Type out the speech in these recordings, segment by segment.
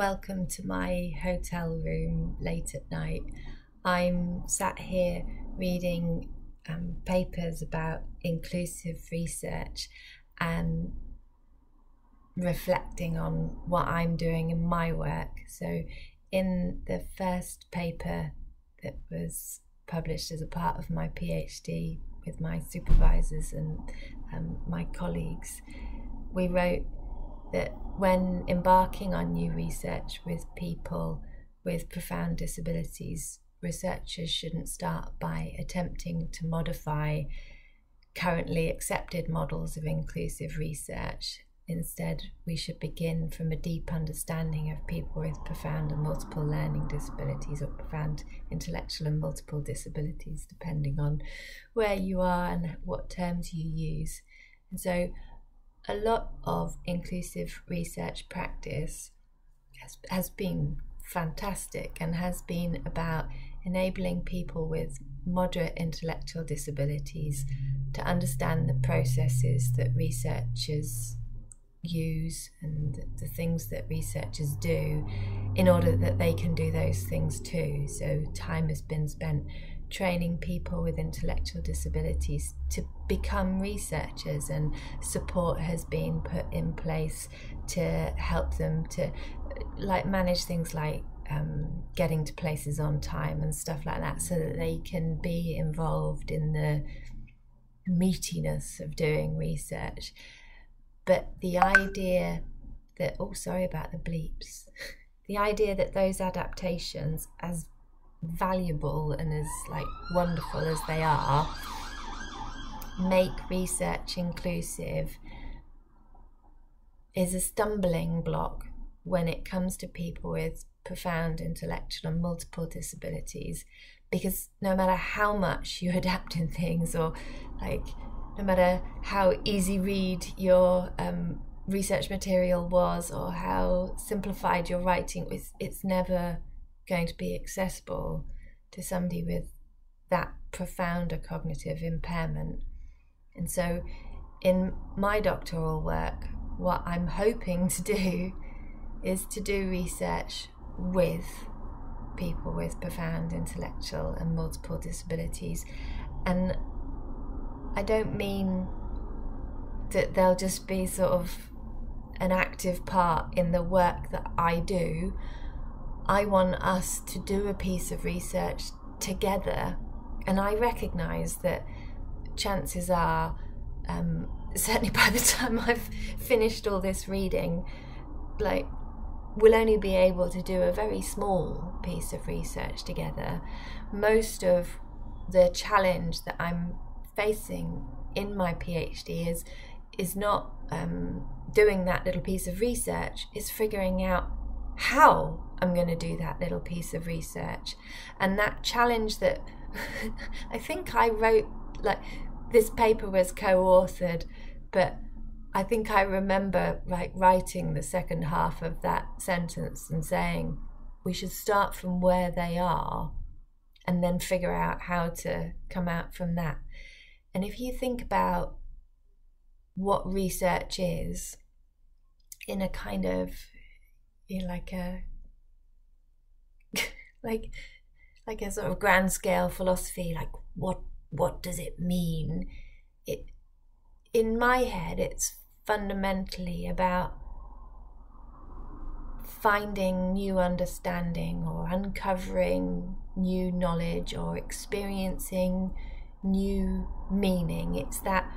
welcome to my hotel room late at night. I'm sat here reading um, papers about inclusive research and reflecting on what I'm doing in my work. So, in the first paper that was published as a part of my PhD with my supervisors and um, my colleagues, we wrote that when embarking on new research with people with profound disabilities, researchers shouldn't start by attempting to modify currently accepted models of inclusive research. Instead, we should begin from a deep understanding of people with profound and multiple learning disabilities or profound intellectual and multiple disabilities, depending on where you are and what terms you use. And so, a lot of inclusive research practice has, has been fantastic and has been about enabling people with moderate intellectual disabilities to understand the processes that researchers use and the things that researchers do in order that they can do those things too. So, time has been spent training people with intellectual disabilities to become researchers, and support has been put in place to help them to like manage things like um, getting to places on time and stuff like that, so that they can be involved in the meatiness of doing research. But the idea that, oh, sorry about the bleeps, the idea that those adaptations, as valuable and as like wonderful as they are make research inclusive is a stumbling block when it comes to people with profound intellectual and multiple disabilities. Because no matter how much you adapt in things or like no matter how easy read your um, research material was or how simplified your writing was it's never going to be accessible to somebody with that profound a cognitive impairment. And so, in my doctoral work, what I'm hoping to do is to do research with people with profound intellectual and multiple disabilities. And I don't mean that they'll just be sort of an active part in the work that I do. I want us to do a piece of research together. And I recognize that chances are, um, certainly by the time I've finished all this reading, like, we'll only be able to do a very small piece of research together. Most of the challenge that I'm facing in my PhD is is not um, doing that little piece of research, is figuring out how I'm going to do that little piece of research. And that challenge that I think I wrote, like, this paper was co authored, but I think I remember like writing the second half of that sentence and saying we should start from where they are and then figure out how to come out from that. And if you think about what research is in a kind of in like a like like a sort of grand scale philosophy like what what does it mean? It in my head it's fundamentally about finding new understanding or uncovering new knowledge or experiencing new meaning. It's that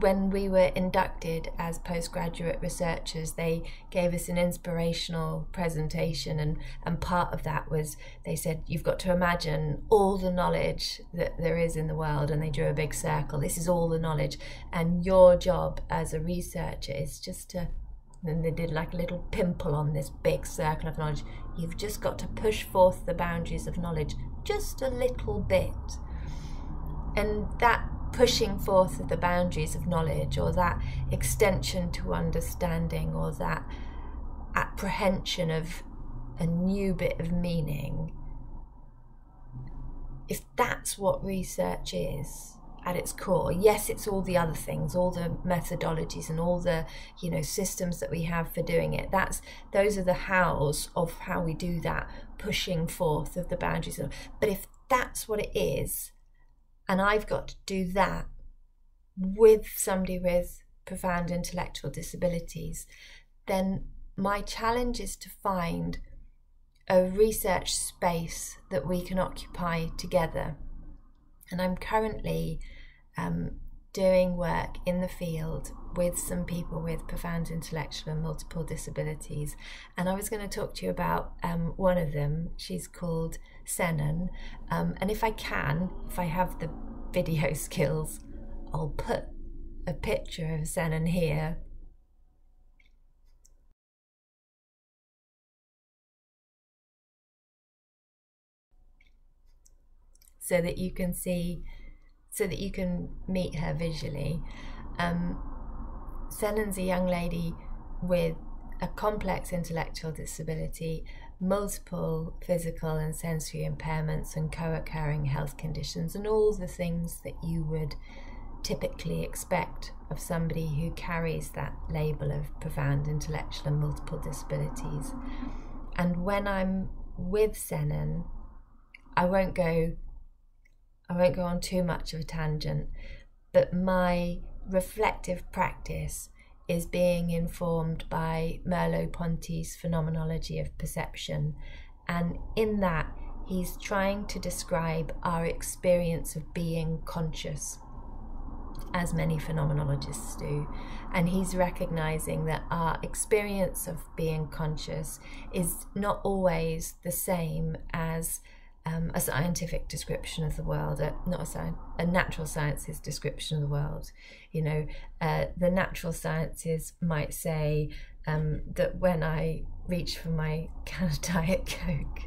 when we were inducted as postgraduate researchers, they gave us an inspirational presentation, and, and part of that was they said, You've got to imagine all the knowledge that there is in the world, and they drew a big circle. This is all the knowledge, and your job as a researcher is just to and they did like a little pimple on this big circle of knowledge. You've just got to push forth the boundaries of knowledge just a little bit. And that pushing forth of the boundaries of knowledge or that extension to understanding or that apprehension of a new bit of meaning if that's what research is at its core. Yes, it's all the other things, all the methodologies and all the, you know, systems that we have for doing it. That's those are the hows of how we do that, pushing forth of the boundaries. But if that's what it is, and I've got to do that with somebody with profound intellectual disabilities, then my challenge is to find a research space that we can occupy together. And I'm currently um, doing work in the field with some people with profound intellectual and multiple disabilities. And I was going to talk to you about um, one of them. She's called Sennen. Um, and if I can, if I have the video skills, I'll put a picture of Sennen here so that you can see, so that you can meet her visually. Um, a young lady with a complex intellectual disability, multiple physical and sensory impairments, and co occurring health conditions, and all the things that you would typically expect of somebody who carries that label of profound intellectual and multiple disabilities. And when I'm with Sennen, I won't go I won't go on too much of a tangent, but my reflective practice is being informed by Merleau-Ponty's phenomenology of perception. And in that, he's trying to describe our experience of being conscious, as many phenomenologists do. And he's recognizing that our experience of being conscious is not always the same as um, a scientific description of the world, a, not a, science, a natural sciences description of the world. You know, uh, the natural sciences might say um, that when I reach for my can of Diet Coke,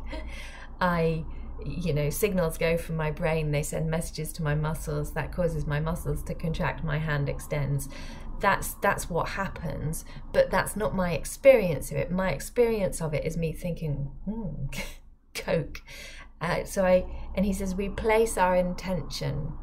I, you know, signals go from my brain, they send messages to my muscles, that causes my muscles to contract, my hand extends. That's that's what happens, but that's not my experience of it. My experience of it is me thinking, hmm, Coke uh, so I and he says we place our intention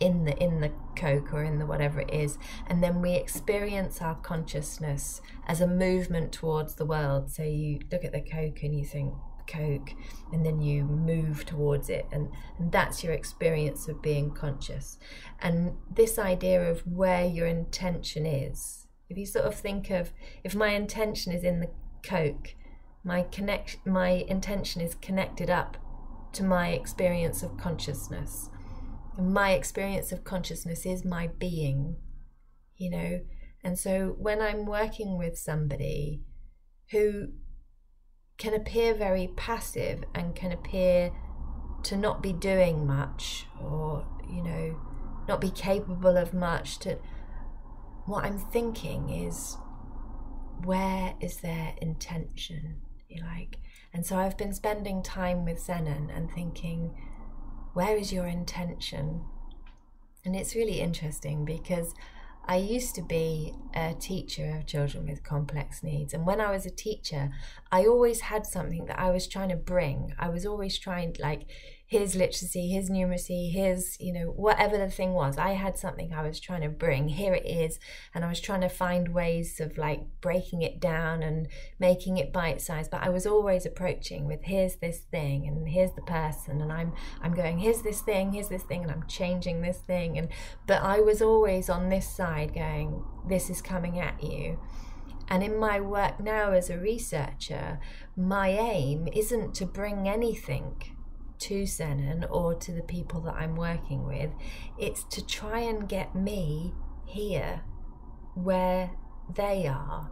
in the in the coke or in the whatever it is and then we experience our consciousness as a movement towards the world. So you look at the coke and you think coke and then you move towards it and, and that's your experience of being conscious. And this idea of where your intention is if you sort of think of if my intention is in the coke my connect my intention is connected up to my experience of consciousness. My experience of consciousness is my being you know? And so when i'm working with somebody who can appear very passive and can appear to not be doing much or you know not be capable of much to what i'm thinking is where is their intention you like. And so I've been spending time with Sennen and thinking, where is your intention? And it's really interesting because I used to be a teacher of children with complex needs. And when I was a teacher, I always had something that I was trying to bring. I was always trying, like, his literacy, his numeracy, his, you know, whatever the thing was. I had something I was trying to bring. Here it is. And I was trying to find ways of like breaking it down and making it bite sized. But I was always approaching with here's this thing and here's the person. And I'm I'm going, here's this thing, here's this thing, and I'm changing this thing. And but I was always on this side going, this is coming at you. And in my work now as a researcher, my aim isn't to bring anything to Sennen or to the people that I'm working with. It's to try and get me here where they are.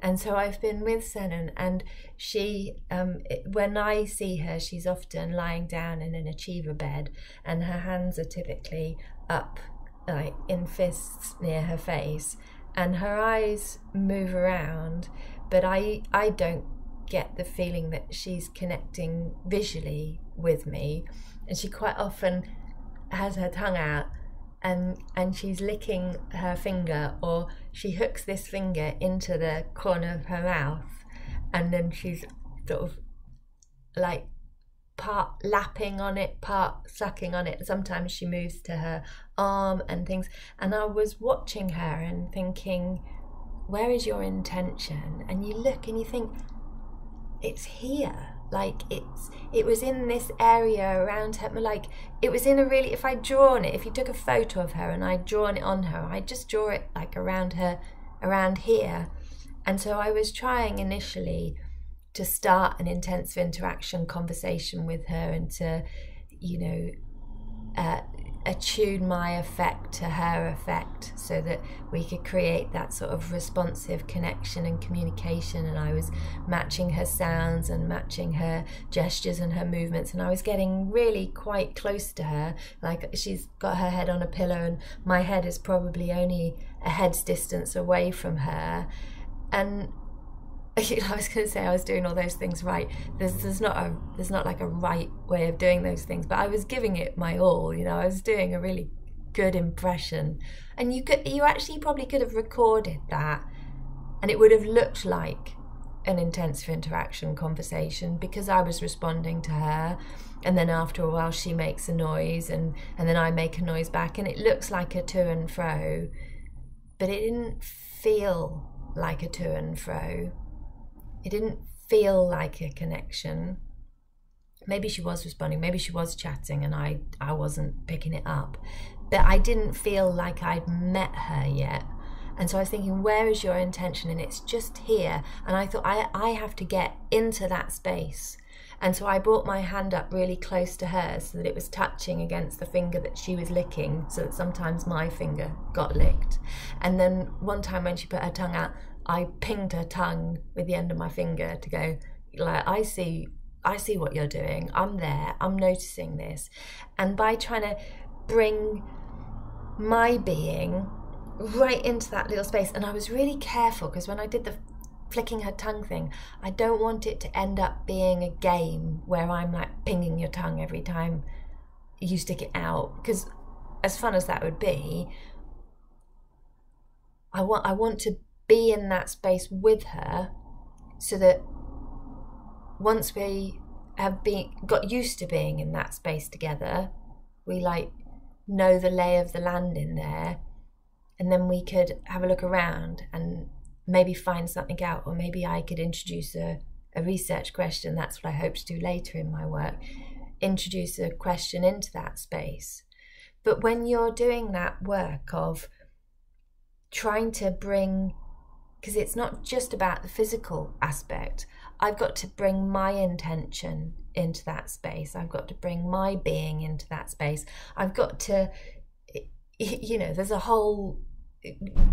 And so I've been with Sennen, and she, um, when I see her, she's often lying down in an achiever bed, and her hands are typically up, like in fists near her face, and her eyes move around, but I, I don't get the feeling that she's connecting visually with me and she quite often has her tongue out and and she's licking her finger or she hooks this finger into the corner of her mouth and then she's sort of like part lapping on it, part sucking on it. Sometimes she moves to her arm and things. And I was watching her and thinking, where is your intention? And you look and you think, it's here. Like it's it was in this area around her like it was in a really if I'd drawn it, if you took a photo of her and I'd drawn it on her, I'd just draw it like around her around here. And so I was trying initially to start an intensive interaction conversation with her and to, you know, uh, attune my affect to her affect so that we could create that sort of responsive connection and communication. And I was matching her sounds and matching her gestures and her movements. And I was getting really quite close to her. Like she's got her head on a pillow, and my head is probably only a head's distance away from her. And I was going to say I was doing all those things right. There's there's not a there's not like a right way of doing those things, but I was giving it my all. You know, I was doing a really good impression, and you could you actually probably could have recorded that, and it would have looked like an intensive interaction conversation because I was responding to her, and then after a while she makes a noise, and and then I make a noise back, and it looks like a to and fro, but it didn't feel like a to and fro it didn't feel like a connection. Maybe she was responding, maybe she was chatting and I, I wasn't picking it up. But I didn't feel like I'd met her yet. And so I was thinking, where is your intention? And it's just here. And I thought, I, I have to get into that space. And so I brought my hand up really close to hers so that it was touching against the finger that she was licking, so that sometimes my finger got licked. And then one time when she put her tongue out, I pinged her tongue with the end of my finger to go, like, I see, I see what you're doing. I'm there. I'm noticing this. And by trying to bring my being right into that little space, and I was really careful because when I did the flicking her tongue thing, I don't want it to end up being a game where I'm like pinging your tongue every time you stick it out. Because as fun as that would be, I want I want to be in that space with her so that once we have been got used to being in that space together we like know the lay of the land in there and then we could have a look around and maybe find something out or maybe i could introduce a, a research question that's what i hope to do later in my work introduce a question into that space. But when you're doing that work of trying to bring because it's not just about the physical aspect. I've got to bring my intention into that space. I've got to bring my being into that space. I've got to, you know, there's a whole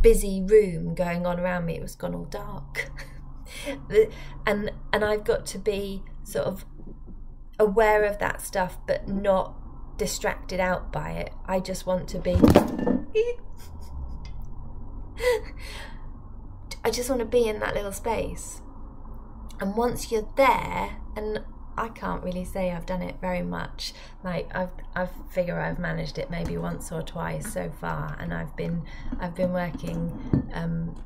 busy room going on around me. It was gone all dark. and and I've got to be sort of aware of that stuff but not distracted out by it. I just want to be I just want to be in that little space. And once you're there, and I can't really say I've done it very much. Like I've I figure I've managed it maybe once or twice so far, and I've been I've been working um,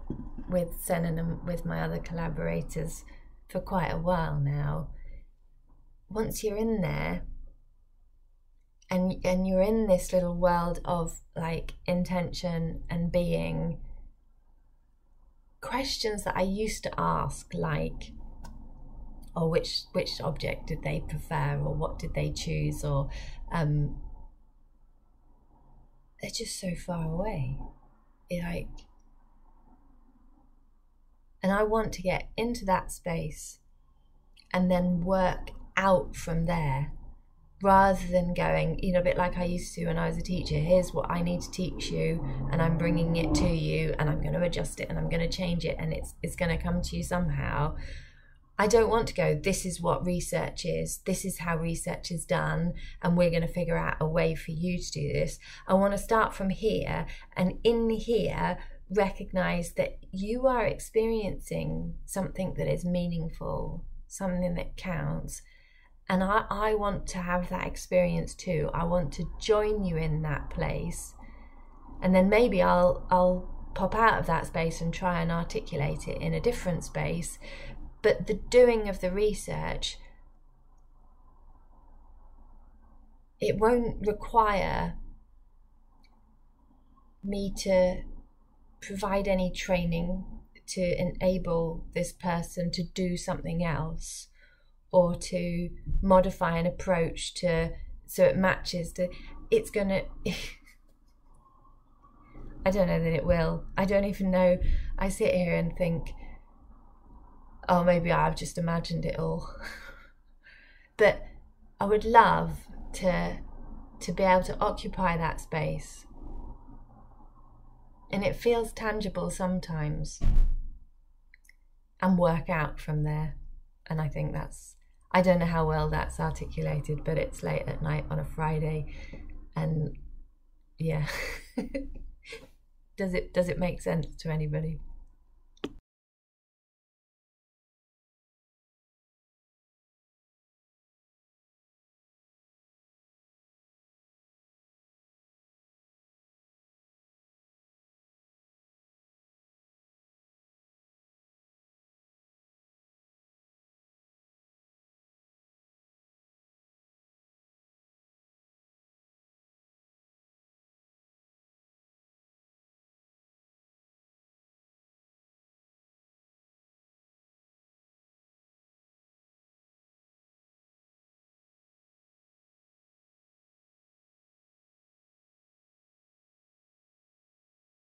with Sennen and with my other collaborators for quite a while now. Once you're in there, and and you're in this little world of like intention and being questions that I used to ask, like, or oh, which which object did they prefer, or what did they choose, or um, they're just so far away. It like, and I want to get into that space, and then work out from there rather than going, you know, a bit like I used to when I was a teacher. Here's what I need to teach you, and I'm bringing it to you, and I'm going to adjust it, and I'm going to change it, and it's it's going to come to you somehow. I don't want to go, this is what research is, this is how research is done, and we're going to figure out a way for you to do this. I want to start from here, and in here, recognize that you are experiencing something that is meaningful, something that counts, and I, I want to have that experience too. I want to join you in that place. And then maybe I'll I'll pop out of that space and try and articulate it in a different space. But the doing of the research it won't require me to provide any training to enable this person to do something else or to modify an approach to so it matches to it's gonna I don't know that it will. I don't even know. I sit here and think, oh, maybe I've just imagined it all. but I would love to to be able to occupy that space. And it feels tangible sometimes. And work out from there. And I think that's I don't know how well that's articulated, but it's late at night on a Friday and yeah. does it does it make sense to anybody?